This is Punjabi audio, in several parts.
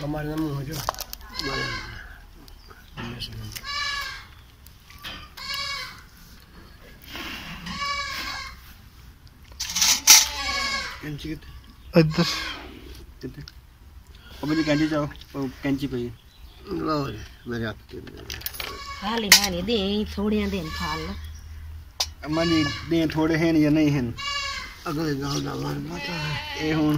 kamar nan mu hojo इधर। इधर अब मुझे कैंची जाओ वो कैंची पे लो मेरे हाथ के। हाल हाल दे थोड़े देन फाल अम्मा जी दे थोड़े हैं या नहीं हैं? अगले गाँव दा मार माता ए हुन।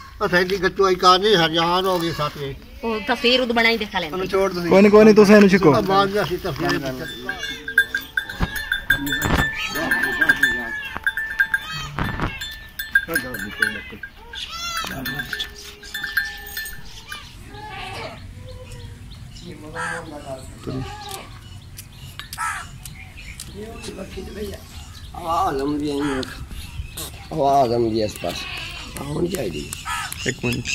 ਅਸਾਂ ਦੀ ਗੱਟੂਆਈ ਕਾ ਨਹੀਂ ਹਰਿਆਣ ਹੋ ਗਈ ਸਾਥੇ। ਉਹ ਤਾਂ ਫੇਰ ਉਦ ਬਣਾਈ ਦਿਖਾ ਉਹਨੂੰ ਲੈਂਦੇ ਛੋੜ ਤੁਸੀਂ ਕੋਈ ਨਹੀਂ ਕੋਈ ਨਹੀਂ ਤੁਸੀਂ ਇਹਨੂੰ ਛਕੋ। ਬਾਅਦ ਵਿੱਚ ਅਸੀਂ ਤਫਸੀਰ ਹਵਾ ਲੰਮਦੀ ਹੈ ਹਵਾ ਲੰਮਦੀ ਹੈ ਇਸ ਪਾਸ। ਹੋਣੀ ਚਾਹੀਦੀ। एक मिनट